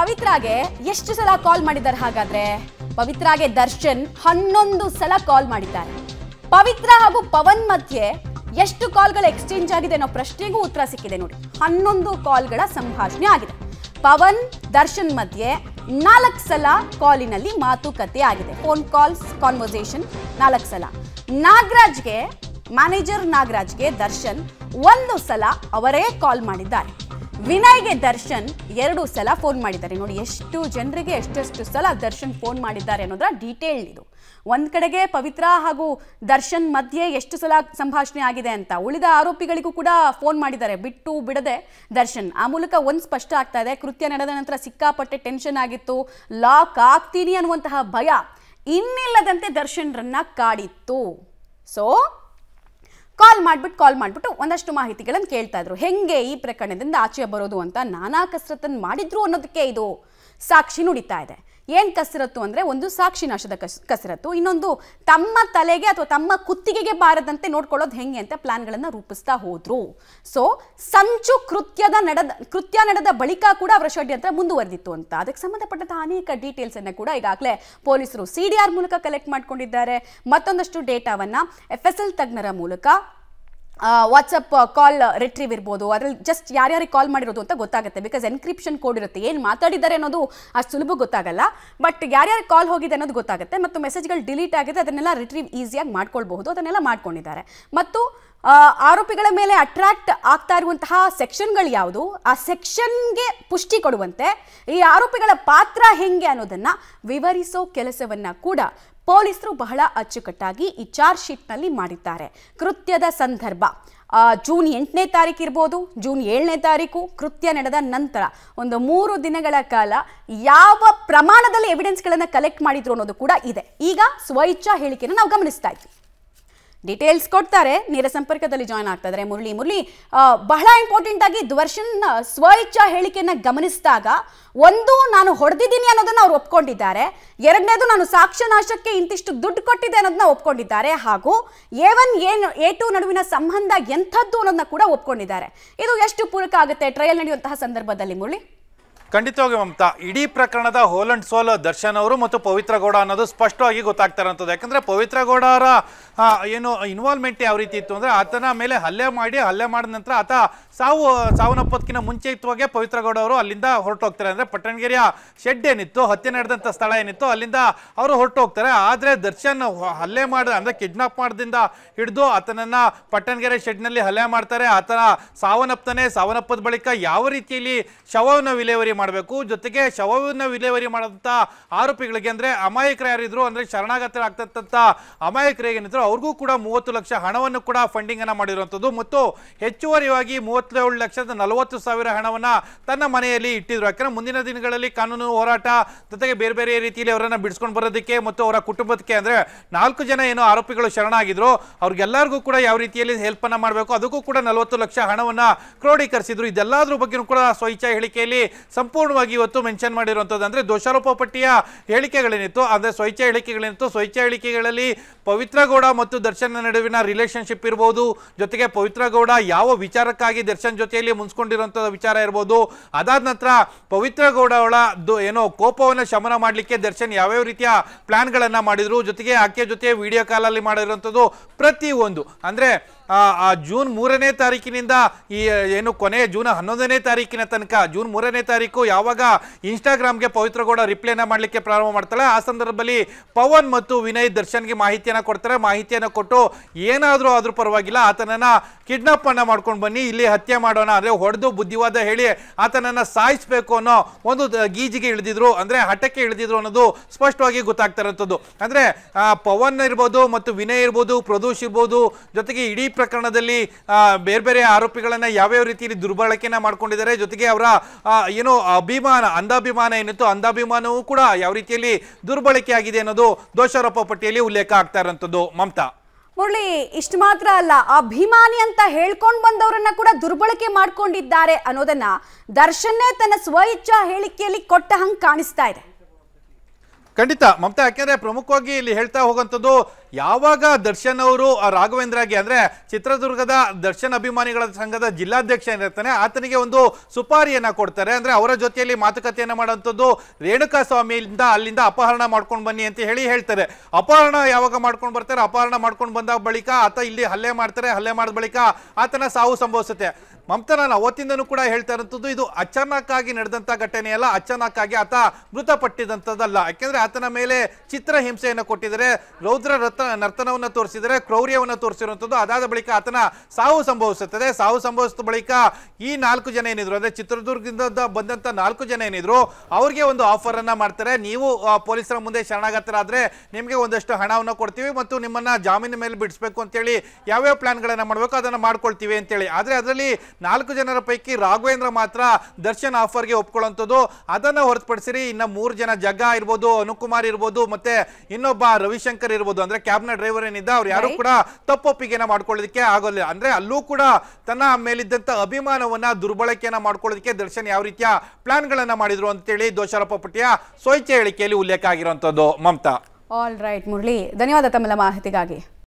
ಪವಿತ್ರಾಗೆ ಎಷ್ಟು ಸಲ ಕಾಲ್ ಮಾಡಿದ್ದಾರೆ ಹಾಗಾದ್ರೆ? ಪವಿತ್ರಾಗೆ ದರ್ಶನ್ ಹನ್ನೊಂದು ಸಲ ಕಾಲ್ ಮಾಡಿದ್ದಾರೆ. ಪವಿತ್ರ ಹಾಗೂ ಪವನ್ ಮಧ್ಯೆ ಎಷ್ಟು ಕಾಲ್ಗಳು ಎಕ್ಸ್ಚೇಂಜ್ ಆಗಿದೆ ಅನ್ನೋ ಪ್ರಶ್ನೆಗೂ ಉತ್ತರ ಸಿಕ್ಕಿದೆ ನೋಡಿ. ಹನ್ನೊಂದು ಕಾಲ್ಗಳ ಸಂಭಾಷಣೆ ಆಗಿದೆ. ಪವನ್, ದರ್ಶನ್ ಮಧ್ಯೆ ನಾಲ್ಕು ಸಲ ಕಾಲಿನಲ್ಲಿ ಮಾತುಕತೆ ಆಗಿದೆ. ಫೋನ್ ಕಾಲ್ಸ್ ಕಾನ್ವರ್ಸೇಷನ್ ನಾಲ್ಕು ಸಲ. ನಾಗರಾಜ್ಗೆ ಮ್ಯಾನೇಜರ್ ನಾಗರಾಜ್ಗೆ ದರ್ಶನ್ ಒಂದು ಸಲ ಅವರೇ ಕಾಲ್ ಮಾಡಿದ್ದಾರೆ. ವಿನಯ್ಗೆ ದರ್ಶನ್ ಎರಡು ಸಲ ಫೋನ್ ಮಾಡಿದ್ದಾರೆ. ನೋಡಿ, ಎಷ್ಟು ಜನರಿಗೆ ಎಷ್ಟೆಷ್ಟು ಸಲ ದರ್ಶನ್ ಫೋನ್ ಮಾಡಿದ್ದಾರೆ ಅನ್ನೋದರ ಡೀಟೇಲ್ ಇದು. ಒಂದ್ ಕಡೆಗೆ ಪವಿತ್ರ ಹಾಗೂ ದರ್ಶನ್ ಮಧ್ಯೆ ಎಷ್ಟು ಸಲ ಸಂಭಾಷಣೆ ಆಗಿದೆ ಅಂತ ಉಳಿದ ಆರೋಪಿಗಳಿಗೂ ಕೂಡ ಫೋನ್ ಮಾಡಿದ್ದಾರೆ. ಬಿಟ್ಟು ಬಿಡದೆ ದರ್ಶನ್. ಆ ಮೂಲಕ ಒಂದ್ ಸ್ಪಷ್ಟ ಆಗ್ತಾ ಇದೆ. ಕೃತ್ಯ ನಡೆದ ನಂತರ ಸಿಕ್ಕಾಪಟ್ಟೆ ಟೆನ್ಷನ್ ಆಗಿತ್ತು. ಲಾಕ್ ಆಗ್ತೀನಿ ಅನ್ನುವಂತಹ ಭಯ ಇನ್ನಿಲ್ಲದಂತೆ ದರ್ಶನ್ರನ್ನ ಕಾಡಿತ್ತು. ಸೊ ಕಾಲ್ ಮಾಡ್ಬಿಟ್ಟು ಕಾಲ್ ಮಾಡಿಬಿಟ್ಟು ಒಂದಷ್ಟು ಮಾಹಿತಿಗಳನ್ನು ಕೇಳ್ತಾ ಇದ್ರು. ಹೆಂಗೆ ಈ ಪ್ರಕರಣದಿಂದ ಆಚೆ ಬರೋದು ಅಂತ ನಾನಾ ಕಸರತ್ತನ್ನು ಮಾಡಿದ್ರು ಅನ್ನೋದಕ್ಕೆ ಇದು ಸಾಕ್ಷಿ ನುಡಿತಾ ಇದೆ. ಏನ್ ಕಸರತ್ತು ಅಂದ್ರೆ ಒಂದು ಸಾಕ್ಷಿ ನಾಶದ ಕಸ್, ಕಸರತ್ತು. ಇನ್ನೊಂದು ತಮ್ಮ ತಲೆಗೆ ಅಥವಾ ತಮ್ಮ ಕುತ್ತಿಗೆಗೆ ಬಾರದಂತೆ ನೋಡ್ಕೊಳ್ಳೋದು ಹೆಂಗೆ ಅಂತ ಪ್ಲಾನ್ಗಳನ್ನು ರೂಪಿಸ್ತಾ ಹೋದರು. ಸೊ ಸಂಚು ಕೃತ್ಯದ ನಡೆದ, ಕೃತ್ಯ ನಡೆದ ಬಳಿಕ ಕೂಡ ಅವರ ಷಡ್ಯಂತ್ರ ಮುಂದುವರೆದಿತ್ತು ಅಂತ. ಅದಕ್ಕೆ ಸಂಬಂಧಪಟ್ಟಂತಹ ಅನೇಕ ಡೀಟೇಲ್ಸ್ ಅನ್ನ ಕೂಡ ಈಗಾಗಲೇ ಪೊಲೀಸರು ಸಿ ಡಿ ಆರ್ ಮೂಲಕ ಕಲೆಕ್ಟ್ ಮಾಡ್ಕೊಂಡಿದ್ದಾರೆ. ಮತ್ತೊಂದಷ್ಟು ಡೇಟಾವನ್ನ ಎಫ್ ಎಸ್ ಎಲ್ ತಜ್ಞರ ಮೂಲಕ ವಾಟ್ಸಪ್ ಕಾಲ್ ರಿಟ್ರೀವ್ ಇರ್ಬೋದು. ಅದ್ರಲ್ಲಿ ಜಸ್ಟ್ ಯಾರ್ಯಾರಿಗೆ ಕಾಲ್ ಮಾಡಿರೋದು ಅಂತ ಗೊತ್ತಾಗುತ್ತೆ. ಬಿಕಾಸ್ ಎನ್ಕ್ರಿಪ್ಷನ್ ಕೋಡ್ ಇರುತ್ತೆ. ಏನು ಮಾತಾಡಿದ್ದಾರೆ ಅನ್ನೋದು ಅಷ್ಟು ಸುಲಭ ಗೊತ್ತಾಗಲ್ಲ. ಬಟ್ ಯಾರ್ಯಾರಿಗೆ ಕಾಲ್ ಹೋಗಿದೆ ಅನ್ನೋದು ಗೊತ್ತಾಗುತ್ತೆ. ಮತ್ತು ಮೆಸೇಜ್ಗಳು ಡಿಲೀಟ್ ಆಗಿದೆ ಅದನ್ನೆಲ್ಲ ರಿಟ್ರೀವ್ ಈಸಿಯಾಗಿ ಮಾಡ್ಕೊಳ್ಬಹುದು. ಅದನ್ನೆಲ್ಲ ಮಾಡ್ಕೊಂಡಿದ್ದಾರೆ. ಮತ್ತು ಆರೋಪಿಗಳ ಮೇಲೆ ಅಟ್ರಾಕ್ಟ್ ಆಗ್ತಾ ಇರುವಂತಹ ಸೆಕ್ಷನ್ಗಳು ಯಾವುದು? ಆ ಸೆಕ್ಷನ್ಗೆ ಪುಷ್ಟಿ ಕೊಡುವಂತೆ ಈ ಆರೋಪಿಗಳ ಪಾತ್ರ ಹೆಂಗೆ ಅನ್ನೋದನ್ನ ವಿವರಿಸೋ ಕೆಲಸವನ್ನ ಕೂಡ ಪೊಲೀಸರು ಬಹಳ ಅಚ್ಚುಕಟ್ಟಾಗಿ ಈ ಚಾರ್ಜ್ ಶೀಟ್ನಲ್ಲಿ ಮಾಡಿದ್ದಾರೆ. ಕೃತ್ಯದ ಸಂದರ್ಭ. ಜೂನ್ ಎಂಟನೇ ತಾರೀಕು ಇರ್ಬೋದು, ಜೂನ್ ಏಳನೇ ತಾರೀಕು, ಕೃತ್ಯ ನಡೆದ ನಂತರ ಒಂದು ಮೂರು ದಿನಗಳ ಕಾಲ ಯಾವ ಪ್ರಮಾಣದಲ್ಲಿ ಎವಿಡೆನ್ಸ್ಗಳನ್ನು ಕಲೆಕ್ಟ್ ಮಾಡಿದ್ರು ಅನ್ನೋದು ಕೂಡ ಇದೆ. ಈಗ ಸ್ವಇಚ್ಛಾ ಹೇಳಿಕೆಯನ್ನು ನಾವು ಗಮನಿಸ್ತಾ ಇದ್ವಿ. ಡೀಟೇಲ್ಸ್ ಕೊಡ್ತಾರೆ. ನೇರ ಸಂಪರ್ಕದಲ್ಲಿ ಜಾಯ್ನ್ ಆಗ್ತಾ ಇದ್ದಾರೆ ಮುರಳಿ ಮುರಳಿ ಬಹಳ ಇಂಪಾರ್ಟೆಂಟ್ ಆಗಿ ಸ್ವ ಇಚ್ಛಾ ಹೇಳಿಕೆಯನ್ನ ಗಮನಿಸಿದಾಗ ಒಂದು, ನಾನು ಹೊಡೆದಿದ್ದೀನಿ ಅನ್ನೋದನ್ನ ಅವ್ರು ಒಪ್ಕೊಂಡಿದ್ದಾರೆ. ಎರಡನೇದು, ನಾನು ಸಾಕ್ಷ್ಯನಾಶಕ್ಕೆ ಇಂತಿಷ್ಟು ದುಡ್ಡು ಕೊಟ್ಟಿದ್ದೆ ಅನ್ನೋದನ್ನ ಒಪ್ಕೊಂಡಿದ್ದಾರೆ. ಹಾಗೂ ಎ ಒನ್ ಏನು ಎ ಟು ನಡುವಿನ ಸಂಬಂಧ ಎಂಥದ್ದು ಅನ್ನೋದನ್ನ ಕೂಡ ಒಪ್ಕೊಂಡಿದ್ದಾರೆ. ಇದು ಎಷ್ಟು ಪೂರಕ ಆಗುತ್ತೆ? ಟ್ರಯಲ್ ನಡೆಯುವಂತಹ ಸಂದರ್ಭದಲ್ಲಿ ಮುರಳಿ. ಖಂಡಿತವಾಗಿ ಮಮತಾ, ಇಡೀ ಪ್ರಕರಣದ ಹೋಲ್ ಅಂಡ್ ಸೋಲ್, ದರ್ಶನ್ ಅವರು ಮತ್ತು ಪವಿತ್ರ ಗೌಡ ಅನ್ನೋದು ಸ್ಪಷ್ಟವಾಗಿ ಗೊತ್ತಾಗ್ತಾ ಇರೋಂಥದ್ದು. ಯಾಕಂದರೆ ಪವಿತ್ರ ಗೌಡ ಅವರ ಏನು ಇನ್ವಾಲ್ವ್ಮೆಂಟ್ ಯಾವ ರೀತಿ ಇತ್ತು ಅಂದ್ರೆ ಆತನ ಮೇಲೆ ಹಲ್ಲೆ ಮಾಡಿ, ಹಲ್ಲೆ ಮಾಡಿದ ನಂತರ ಆತ ಸಾವು ಸಾವನ್ನಪ್ಪೋದಕ್ಕಿಂತ ಮುಂಚಿತವಾಗಿ ಪವಿತ್ರ ಗೌಡ ಅವರು ಅಲ್ಲಿಂದ ಹೊರಟು ಹೋಗ್ತಾರೆ ಅಂದರೆ ಪಟ್ಟಣಗೆರೆಯ ಶೆಡ್ ಏನಿತ್ತು, ಹತ್ಯೆ ನಡೆದಂಥ ಸ್ಥಳ ಏನಿತ್ತು, ಅಲ್ಲಿಂದ ಅವರು ಹೊರಟು ಹೋಗ್ತಾರೆ ಆದರೆ ದರ್ಶನ್ ಹಲ್ಲೆ ಮಾಡಿದ, ಅಂದ್ರೆ ಕಿಡ್ನಾಪ್ ಮಾಡಿದಿಂದ ಹಿಡಿದು ಆತನನ್ನ ಪಟ್ಟಣಗೆರೆ ಶೆಡ್ನಲ್ಲಿ ಹಲ್ಲೆ ಮಾಡ್ತಾರೆ. ಆತನ ಸಾವನ್ನಪ್ತಾನೆ ಸಾವನ್ನಪ್ಪದ ಬಳಿಕ ಯಾವ ರೀತಿಯಲ್ಲಿ ಶವವನ್ನು ವಿಲೇವಾರಿ ಮಾಡಬೇಕು. ಜೊತೆಗೆ ಶವವನ್ನು ವಿಲೇವರಿ ಮಾಡಿದಂಥ ಆರೋಪಿಗಳಿಗೆ ಅಂದ್ರೆ ಅಮಾಯಕರು ಯಾರಿದ್ರು ಅಂದ್ರೆ ಶರಣಾಗತರಾಗ್ತಕ್ಕಂಥ ಅಮಾಯಕರು ಏನಿದ್ರು ಅವ್ರಿಗೂ ಕೂಡ ಮೂವತ್ತು ಲಕ್ಷ ಹಣವನ್ನು ಕೂಡ ಫಂಡಿಂಗನ್ನು ಮಾಡಿರುವಂಥದ್ದು ಮತ್ತು ಹೆಚ್ಚುವರಿಯಾಗಿ ಮೂವತ್ತೇಳು ಲಕ್ಷದ ನಲವತ್ತು ಸಾವಿರ ಹಣವನ್ನ ತನ್ನ ಮನೆಯಲ್ಲಿ ಇಟ್ಟಿದ್ರು. ಯಾಕಂದರೆ ಮುಂದಿನ ದಿನಗಳಲ್ಲಿ ಕಾನೂನು ಹೋರಾಟ ಜೊತೆಗೆ ಬೇರೆ ಬೇರೆ ರೀತಿಯಲ್ಲಿ ಅವರನ್ನು ಬಿಡಿಸ್ಕೊಂಡು ಬರೋದಕ್ಕೆ ಮತ್ತು ಅವರ ಕುಟುಂಬಕ್ಕೆ ಅಂದರೆ ನಾಲ್ಕು ಜನ ಏನು ಆರೋಪಿಗಳು ಶರಣಾಗಿದ್ರು. ಅವ್ರಿಗೆಲ್ಲರಿಗೂ ಕೂಡ ಯಾವ ರೀತಿಯಲ್ಲಿ ಹೆಲ್ಪ್ ಅನ್ನ ಮಾಡಬೇಕು. ಅದಕ್ಕೂ ಕೂಡ ನಲವತ್ತು ಲಕ್ಷ ಹಣವನ್ನ ಕ್ರೋಢೀಕರಿಸಿದ್ರು ಇದೆಲ್ಲದರ ಬಗ್ಗೆನೂ ಕೂಡ ಸ್ವಇಚ್ಛಾ ಹೇಳಿಕೆಯಲ್ಲಿ ಸಂಪೂರ್ಣವಾಗಿ ಇವತ್ತು ಮೆನ್ಷನ್ ಮಾಡಿರುವಂಥದ್ದು ಅಂದರೆ ದೋಷಾರೋಪ ಪಟ್ಟಿಯ ಹೇಳಿಕೆಗಳೇನಿತ್ತು, ಅಂದ್ರೆ ಸ್ವಇಚ್ಛಾ ಹೇಳಿಕೆಗಳೇನಿತ್ತು ಸ್ವಇಚ್ಛಾ ಹೇಳಿಕೆಗಳಲ್ಲಿ ಪವಿತ್ರ ಗೌಡ ಮತ್ತು ದರ್ಶನ್ ನಡುವಿನ ರಿಲೇಶನ್ಶಿಪ್ ಇರ್ಬೋದು, ಜೊತೆಗೆ ಪವಿತ್ರ ಗೌಡ ಯಾವ ವಿಚಾರಕ್ಕಾಗಿ ದರ್ಶನ್ ಜೊತೆಯಲ್ಲಿ ಮುನ್ಸ್ಕೊಂಡಿರುವಂಥ ವಿಚಾರ ಇರ್ಬೋದು, ಅದಾದ ನಂತರ ಪವಿತ್ರ ಗೌಡ ಅವಳ ಏನೋ ಕೋಪವನ್ನು ಶಮನ ಮಾಡಲಿಕ್ಕೆ ದರ್ಶನ್ ಯಾವ್ಯಾವ ರೀತಿಯ ಪ್ಲ್ಯಾನ್ಗಳನ್ನು ಮಾಡಿದ್ರು, ಜೊತೆಗೆ ಆಕೆ ಜೊತೆ ವಿಡಿಯೋ ಕಾಲಲ್ಲಿ ಮಾಡಿರುವಂಥದ್ದು ಪ್ರತಿ ಒಂದು ಅಂದ್ರೆ ಆ, ಜೂನ್ ಮೂರನೇ ತಾರೀಕಿನಿಂದ ಈ ಏನು ಕೊನೆ ಜೂನ್ ಹನ್ನೊಂದನೇ ತಾರೀಕಿನ ತನಕ ಜೂನ್ ಮೂರನೇ ತಾರೀಕು ಯಾವಾಗ ಇನ್ಸ್ಟಾಗ್ರಾಮ್ಗೆ ಪವಿತ್ರ ಗೌಡ ರಿಪ್ಲೈನ ಮಾಡಲಿಕ್ಕೆ ಪ್ರಾರಂಭ ಮಾಡ್ತಾಳೆ ಆ ಸಂದರ್ಭದಲ್ಲಿ ಪವನ್ ಮತ್ತು ವಿನಯ್ ದರ್ಶನ್ಗೆ ಮಾಹಿತಿಯನ್ನು ಕೊಡ್ತಾರೆ. ಮಾಹಿತಿಯನ್ನು ಕೊಟ್ಟು ಏನಾದರೂ ಆದರೂ ಪರವಾಗಿಲ್ಲ ಆತನನ್ನ ಅನ್ನ ಮಾಡ್ಕೊಂಡು ಬನ್ನಿ ಇಲ್ಲಿ ಹತ್ಯೆ ಮಾಡೋಣ. ಅಂದರೆ ಹೊಡೆದು ಬುದ್ಧಿವಾದ ಹೇಳಿ ಆತನನ್ನ ಸಾಯಿಸಬೇಕು ಅನ್ನೋ ಒಂದು ಗೀಜಿಗೆ ಇಳಿದಿದ್ರು. ಅಂದರೆ ಹಠಕ್ಕೆ ಇಳಿದಿದ್ರು ಅನ್ನೋದು ಸ್ಪಷ್ಟವಾಗಿ ಗೊತ್ತಾಗ್ತಾ ಇರೋಂಥದ್ದು. ಅಂದರೆ ಪವನ್ ಇರ್ಬೋದು ಮತ್ತು ವಿನಯ್ ಇರ್ಬೋದು ಪ್ರದೋಷ್ ಇರ್ಬೋದು ಜೊತೆಗೆ ಇಡೀ ಪ್ರಕರಣದಲ್ಲಿ ಬೇರೆ ಬೇರೆ ಆರೋಪಿಗಳನ್ನ ಯಾವ್ಯಾವ ರೀತಿಯಲ್ಲಿ ದುರ್ಬಳಕೆನ ಮಾಡ್ಕೊಂಡಿದ್ದಾರೆ ಜೊತೆಗೆ ಅವರ ಏನು ಏನೋ ಅಭಿಮಾನ ಅಂಧಾಭಿಮಾನ ಏನಿತ್ತು ಅಂಧಾಭಿಮಾನವೂ ಕೂಡ ಯಾವ ರೀತಿಯಲ್ಲಿ ದುರ್ಬಳಕೆ ಆಗಿದೆ ಅನ್ನೋದು ದೋಷಾರೋಪ ಪಟ್ಟಿಯಲ್ಲಿ ಉಲ್ಲೇಖ ಆಗ್ತಾ ಇರೋಂಥದ್ದು. ಮಮತಾ. ಮುರಳಿ ಇಷ್ಟು ಮಾತ್ರ ಅಲ್ಲ ಅಭಿಮಾನಿ ಅಂತ ಹೇಳ್ಕೊಂಡು ಬಂದವರನ್ನ ಕೂಡ ದುರ್ಬಳಕೆ ಮಾಡ್ಕೊಂಡಿದ್ದಾರೆ ಅನ್ನೋದನ್ನ ದರ್ಶನ್ನೇ ತನ್ನ ಸ್ವಇಚ್ಛಾ ಹೇಳಿಕೆಯಲ್ಲಿ ಕೊಟ್ಟ ಹಂಗ್ ಕಾಣಿಸ್ತಾ ಇದೆ. ಖಂಡಿತ ಮಮತಾ ಯಾಕೆಂದ್ರೆ ಪ್ರಮುಖವಾಗಿ ಇಲ್ಲಿ ಹೇಳ್ತಾ ಹೋಗುವಂಥದ್ದು ಯಾವಾಗ ದರ್ಶನ್ ಅವರು ರಾಘವೇಂದ್ರಗೆ ಅಂದ್ರೆ ಚಿತ್ರದುರ್ಗದ ದರ್ಶನ್ ಅಭಿಮಾನಿಗಳ ಸಂಘದ ಜಿಲ್ಲಾಧ್ಯಕ್ಷ ಏನಿರ್ತಾನೆ, ಆತನಿಗೆ ಒಂದು ಸುಪಾರಿಯನ್ನ ಕೊಡ್ತಾರೆ. ಅಂದ್ರೆ ಅವರ ಜೊತೆಯಲ್ಲಿ ಮಾತುಕತೆಯನ್ನು ಮಾಡುವಂಥದ್ದು ರೇಣುಕಾ ಸ್ವಾಮಿಯಿಂದ ಅಲ್ಲಿಂದ ಅಪಹರಣ ಮಾಡ್ಕೊಂಡು ಬನ್ನಿ ಅಂತ ಹೇಳಿ ಹೇಳ್ತಾರೆ. ಅಪಹರಣ ಯಾವಾಗ ಮಾಡ್ಕೊಂಡು ಬರ್ತಾರೆ? ಅಪಹರಣ ಮಾಡ್ಕೊಂಡು ಬಂದ ಬಳಿಕ ಆತ ಇಲ್ಲಿ ಹಲ್ಲೆ ಮಾಡ್ತಾರೆ. ಹಲ್ಲೆ ಮಾಡಿದ ಬಳಿಕ ಆತನ ಸಾವು ಸಂಭವಿಸುತ್ತೆ. ಮಮತಾ ನಾನು ಅವತ್ತಿಂದನೂ ಕೂಡ ಹೇಳ್ತಾ ಇರೋಂಥದ್ದು ಇದು ಅಚಾನಕ್ ಆಗಿ ನಡೆದಂತ ಘಟನೆ ಅಲ್ಲ. ಅಚಾನಕ್ ಆಗಿ ಆತ ಮೃತಪಟ್ಟಿದಂಥದ್ದಲ್ಲ. ಯಾಕೆಂದ್ರೆ ಆತನ ಮೇಲೆ ಚಿತ್ರ ಹಿಂಸೆಯನ್ನು ಕೊಟ್ಟಿದ್ದಾರೆ. ರೌದ್ರ ರತ್ನ ನರ್ತನವನ್ನ ತೋರಿಸಿದರೆ ಕ್ರೌರ್ಯವನ್ನು ತೋರಿಸಿರುವಂಥದ್ದು. ಅದಾದ ಬಳಿಕ ಆತನ ಸಾವು ಸಂಭವಿಸುತ್ತದೆ. ಸಾವು ಸಂಭವಿಸಿದ ಬಳಿಕ ಈ ನಾಲ್ಕು ಜನ ಏನಿದ್ರು, ಅಂದರೆ ಚಿತ್ರದುರ್ಗದಿಂದ ಬಂದಂಥ ನಾಲ್ಕು ಜನ ಏನಿದ್ರು, ಅವ್ರಿಗೆ ಒಂದು ಆಫರ್ ಅನ್ನ ಮಾಡ್ತಾರೆ. ನೀವು ಪೊಲೀಸರ ಮುಂದೆ ಶರಣಾಗತರಾದರೆ ನಿಮಗೆ ಒಂದಷ್ಟು ಹಣವನ್ನು ಕೊಡ್ತೀವಿ ಮತ್ತು ನಿಮ್ಮನ್ನ ಜಾಮೀನು ಮೇಲೆ ಬಿಡಿಸ್ಬೇಕು ಅಂತೇಳಿ ಯಾವ್ಯಾವ ಪ್ಲ್ಯಾನ್ಗಳನ್ನು ಮಾಡಬೇಕು ಅದನ್ನು ಮಾಡ್ಕೊಳ್ತೀವಿ ಅಂತೇಳಿ. ಆದರೆ ಅದರಲ್ಲಿ ನಾಲ್ಕು ಜನರ ಪೈಕಿ ರಾಘವೇಂದ್ರ ಮಾತ್ರ ದರ್ಶನ್ ಆಫರ್ಗೆ ಒಪ್ಕೊಳ್ಳುವಂಥದ್ದು. ಅದನ್ನು ಹೊರತುಪಡಿಸಿರಿ, ಇನ್ನು ಮೂರು ಜನ ಜಗ್ಗ ಇರ್ಬೋದು, ಅನುಕುಮಾರ್ ಇರ್ಬೋದು, ಮತ್ತೆ ಇನ್ನೊಬ್ಬ ರವಿಶಂಕರ್ ಇರ್ಬೋದು. ಅಂದ್ರೆ ಕ್ಯಾಬ್ನ ಡ್ರೈವರ್ ಏನಿದ್ದ ಅವ್ರು ಯಾರು. ಕೂಡ ತಪ್ಪೊಪ್ಪಿಗೆನ ಮಾಡ್ಕೊಳ್ಳೋದಕ್ಕೆ ಆಗೋಲ್ಲ. ಅಂದ್ರೆ ಅಲ್ಲೂ ಕೂಡ ತನ್ನ ಮೇಲಿದ್ದಂತ ಅಭಿಮಾನವನ್ನ ದುರ್ಬಳಕೆಯನ್ನ ಮಾಡ್ಕೊಳ್ಳೋದಕ್ಕೆ ದರ್ಶನ್ ಯಾವ ರೀತಿಯ ಪ್ಲಾನ್ಗಳನ್ನ ಮಾಡಿದ್ರು ಅಂತೇಳಿ ದೋಷಾರೋಪ ಪಟ್ಟಿಯ ಸ್ವಚ್ಛ ಹೇಳಿಕೆಯಲ್ಲಿ ಉಲ್ಲೇಖ ಆಗಿರುವಂತದ್ದು ಮಮತಾ. All right Murali. ಧನ್ಯವಾದ ತಮ್ಮೆಲ್ಲ ಮಾಹಿತಿಗಾಗಿ.